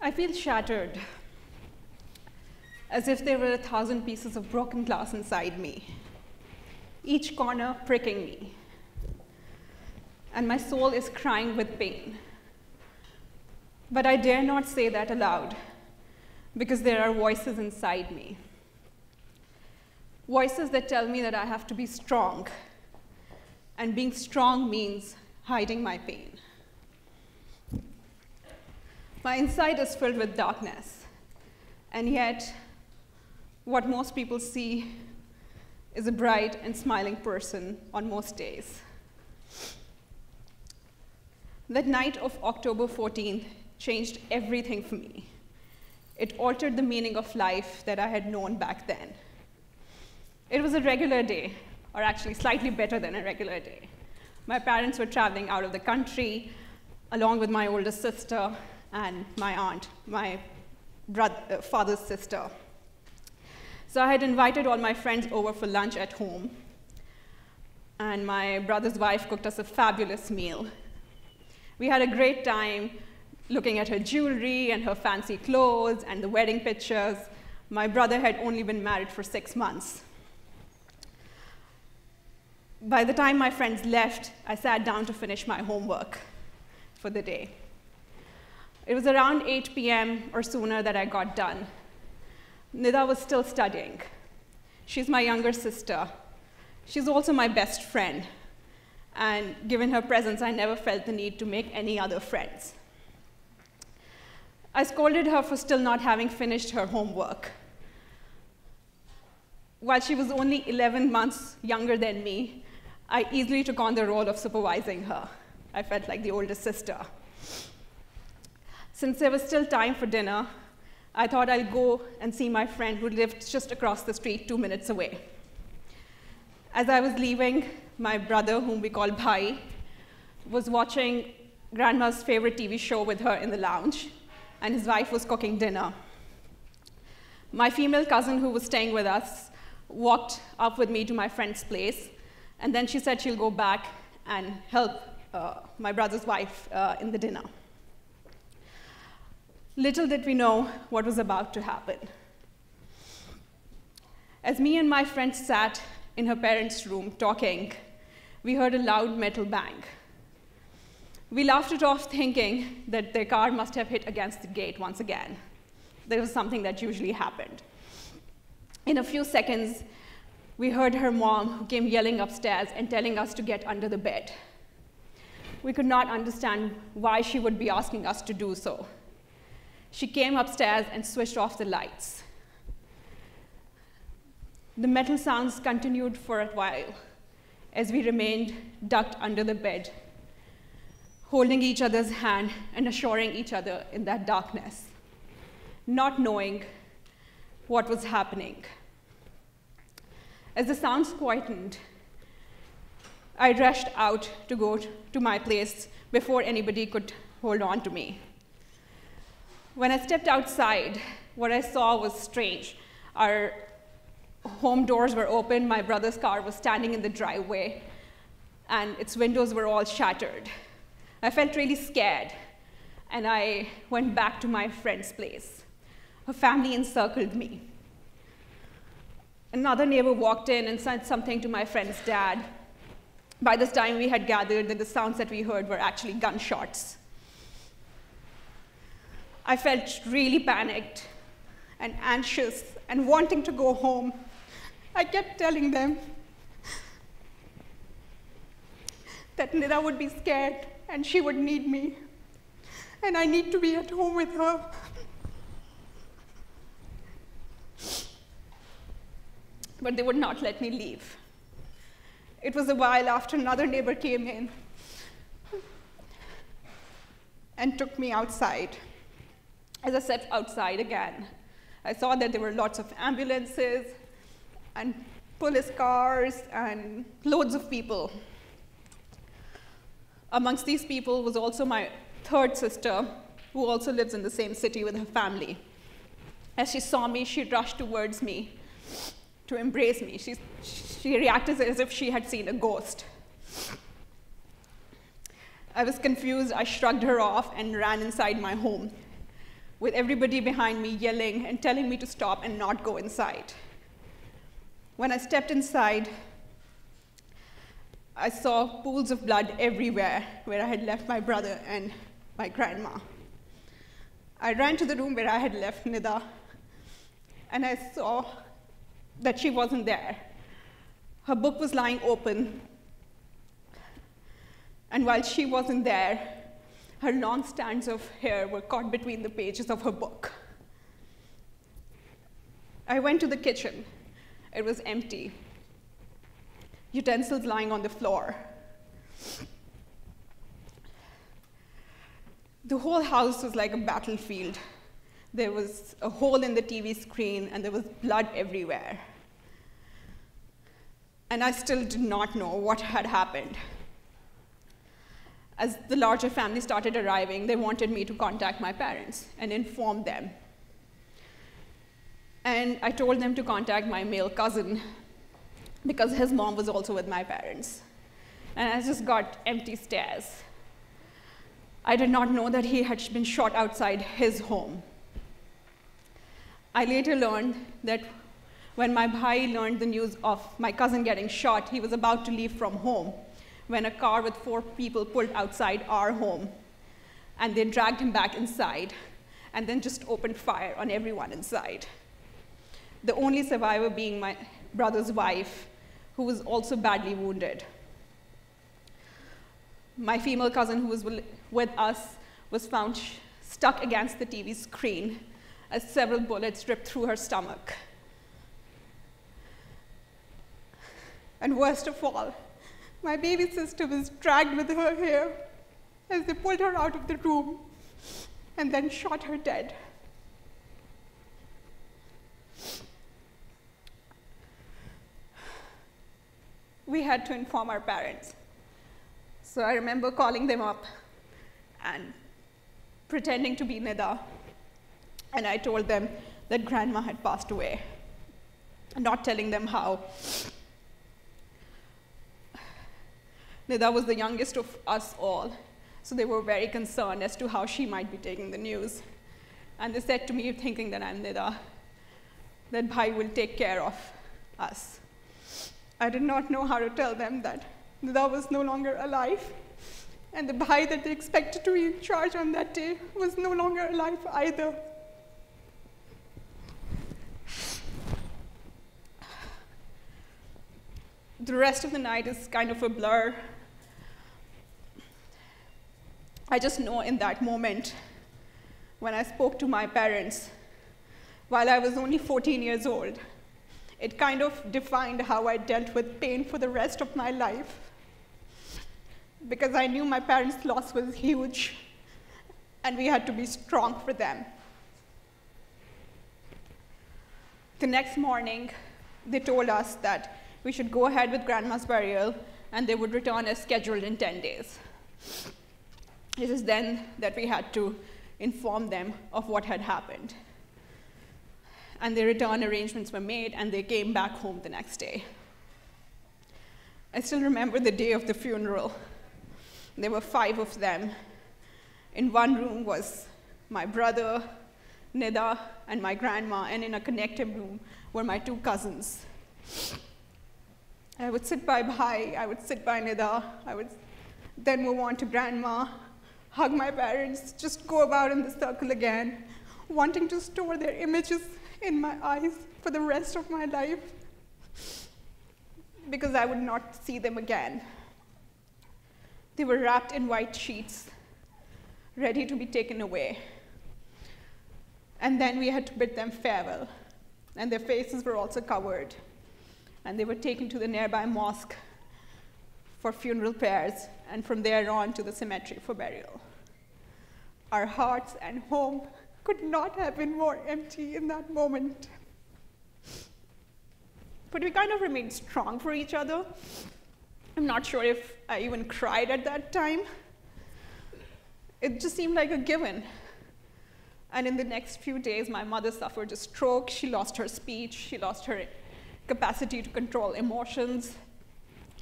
I feel shattered, as if there were a thousand pieces of broken glass inside me, each corner pricking me. And my soul is crying with pain. But I dare not say that aloud, because there are voices inside me. Voices that tell me that I have to be strong, and being strong means hiding my pain. My inside is filled with darkness, and yet, what most people see is a bright and smiling person on most days. That night of October 14th changed everything for me. It altered the meaning of life that I had known back then. It was a regular day, or actually slightly better than a regular day. My parents were traveling out of the country, along with my older sister, and my aunt, my brother, uh, father's sister. So I had invited all my friends over for lunch at home, and my brother's wife cooked us a fabulous meal. We had a great time looking at her jewelry and her fancy clothes and the wedding pictures. My brother had only been married for six months. By the time my friends left, I sat down to finish my homework for the day. It was around 8 p.m. or sooner that I got done. Nida was still studying. She's my younger sister. She's also my best friend. And given her presence, I never felt the need to make any other friends. I scolded her for still not having finished her homework. While she was only 11 months younger than me, I easily took on the role of supervising her. I felt like the older sister. Since there was still time for dinner, I thought I'd go and see my friend who lived just across the street, two minutes away. As I was leaving, my brother, whom we call Bhai, was watching grandma's favorite TV show with her in the lounge, and his wife was cooking dinner. My female cousin, who was staying with us, walked up with me to my friend's place, and then she said she'll go back and help uh, my brother's wife uh, in the dinner. Little did we know what was about to happen. As me and my friend sat in her parents' room talking, we heard a loud metal bang. We laughed it off, thinking that their car must have hit against the gate once again. There was something that usually happened. In a few seconds, we heard her mom, who came yelling upstairs and telling us to get under the bed. We could not understand why she would be asking us to do so. She came upstairs and switched off the lights. The metal sounds continued for a while as we remained ducked under the bed, holding each other's hand and assuring each other in that darkness, not knowing what was happening. As the sounds quietened, I rushed out to go to my place before anybody could hold on to me. When I stepped outside, what I saw was strange. Our home doors were open, my brother's car was standing in the driveway, and its windows were all shattered. I felt really scared, and I went back to my friend's place. Her family encircled me. Another neighbor walked in and said something to my friend's dad. By this time, we had gathered that the sounds that we heard were actually gunshots. I felt really panicked and anxious and wanting to go home. I kept telling them that Nida would be scared and she would need me, and I need to be at home with her. But they would not let me leave. It was a while after another neighbor came in and took me outside. As I stepped outside again, I saw that there were lots of ambulances and police cars and loads of people. Amongst these people was also my third sister, who also lives in the same city with her family. As she saw me, she rushed towards me to embrace me. She, she reacted as if she had seen a ghost. I was confused. I shrugged her off and ran inside my home. With everybody behind me yelling and telling me to stop and not go inside. When I stepped inside, I saw pools of blood everywhere where I had left my brother and my grandma. I ran to the room where I had left Nida, and I saw that she wasn't there. Her book was lying open, and while she wasn't there, her long strands of hair were caught between the pages of her book. I went to the kitchen. It was empty utensils lying on the floor. The whole house was like a battlefield. There was a hole in the TV screen, and there was blood everywhere. And I still did not know what had happened. As the larger family started arriving, they wanted me to contact my parents and inform them. And I told them to contact my male cousin because his mom was also with my parents. And I just got empty stares. I did not know that he had been shot outside his home. I later learned that when my bhai learned the news of my cousin getting shot, he was about to leave from home when a car with four people pulled outside our home. And they dragged him back inside and then just opened fire on everyone inside. The only survivor being my brother's wife, who was also badly wounded. My female cousin, who was with us, was found stuck against the TV screen as several bullets ripped through her stomach. And worst of all, my baby sister was dragged with her hair as they pulled her out of the room and then shot her dead. we had to inform our parents. So I remember calling them up and pretending to be Nida. And I told them that grandma had passed away, not telling them how. Nida was the youngest of us all, so they were very concerned as to how she might be taking the news. And they said to me, thinking that I'm Nida, that Bhai will take care of us. I did not know how to tell them that Nida was no longer alive, and the Bhai that they expected to be in charge on that day was no longer alive either. The rest of the night is kind of a blur. I just know in that moment when I spoke to my parents while I was only 14 years old it kind of defined how I dealt with pain for the rest of my life. Because I knew my parents' loss was huge, and we had to be strong for them. The next morning, they told us that we should go ahead with grandma's burial and they would return as scheduled in 10 days. It is then that we had to inform them of what had happened and the return arrangements were made, and they came back home the next day. I still remember the day of the funeral. There were five of them. In one room was my brother, Nida, and my grandma, and in a connected room were my two cousins. I would sit by Bhai, I would sit by Nida, I would then move on to grandma, hug my parents, just go about in the circle again, wanting to store their images in my eyes for the rest of my life because I would not see them again. They were wrapped in white sheets, ready to be taken away. And then we had to bid them farewell, and their faces were also covered. And they were taken to the nearby mosque for funeral prayers, and from there on to the cemetery for burial. Our hearts and home could not have been more empty in that moment. But we kind of remained strong for each other. I'm not sure if I even cried at that time. It just seemed like a given. And in the next few days, my mother suffered a stroke. She lost her speech. She lost her capacity to control emotions.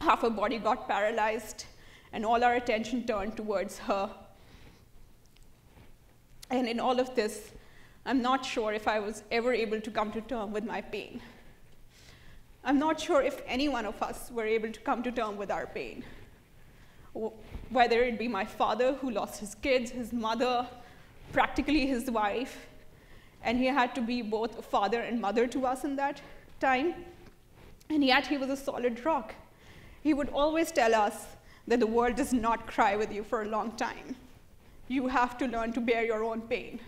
Half her body got paralyzed, and all our attention turned towards her and in all of this, I'm not sure if I was ever able to come to terms with my pain. I'm not sure if any one of us were able to come to terms with our pain. Whether it be my father who lost his kids, his mother, practically his wife, and he had to be both a father and mother to us in that time, and yet he was a solid rock. He would always tell us that the world does not cry with you for a long time. You have to learn to bear your own pain.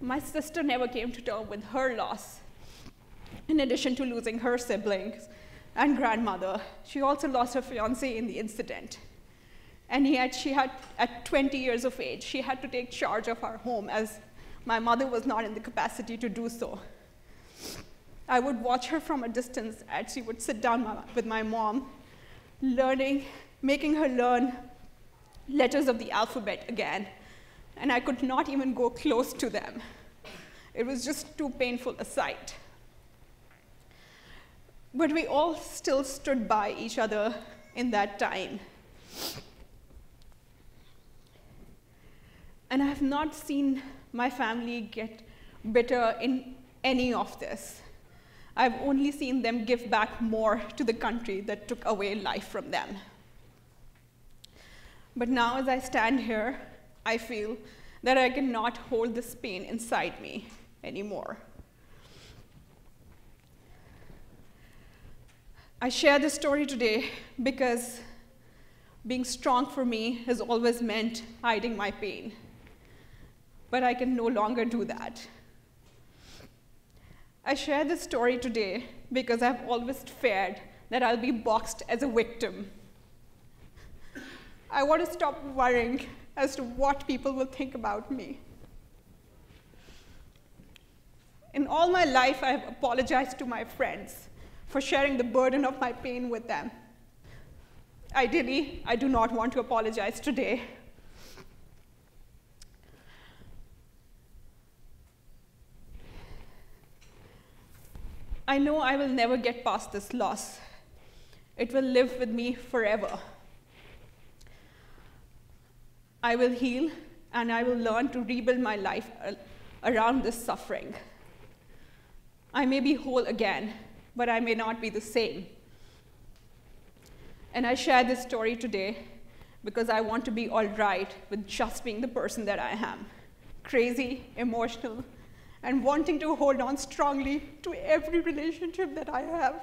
My sister never came to terms with her loss. In addition to losing her siblings and grandmother, she also lost her fiance in the incident. And yet, she had, at 20 years of age, she had to take charge of our home as my mother was not in the capacity to do so. I would watch her from a distance as she would sit down with my mom, learning, making her learn letters of the alphabet again and I could not even go close to them. It was just too painful a sight. But we all still stood by each other in that time. And I have not seen my family get bitter in any of this. I've only seen them give back more to the country that took away life from them. But now, as I stand here, I feel that I cannot hold this pain inside me anymore. I share this story today because being strong for me has always meant hiding my pain. But I can no longer do that. I share this story today because I've always feared that I'll be boxed as a victim. I want to stop worrying as to what people will think about me. In all my life, I have apologized to my friends for sharing the burden of my pain with them. Ideally, I do not want to apologize today. I know I will never get past this loss. It will live with me forever. I will heal and I will learn to rebuild my life uh, around this suffering. I may be whole again, but I may not be the same. And I share this story today because I want to be all right with just being the person that I am crazy, emotional, and wanting to hold on strongly to every relationship that I have.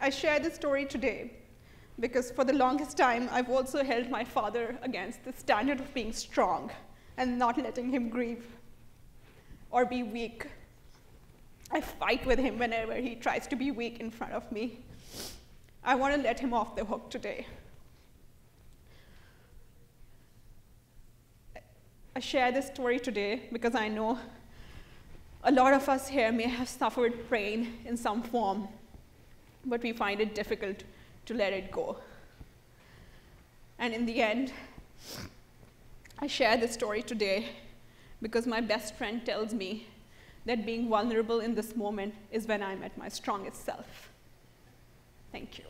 I share this story today because for the longest time, I've also held my father against the standard of being strong and not letting him grieve or be weak. I fight with him whenever he tries to be weak in front of me. I want to let him off the hook today. I share this story today because I know a lot of us here may have suffered pain in some form, but we find it difficult to let it go. And in the end, I share this story today because my best friend tells me that being vulnerable in this moment is when I'm at my strongest self. Thank you.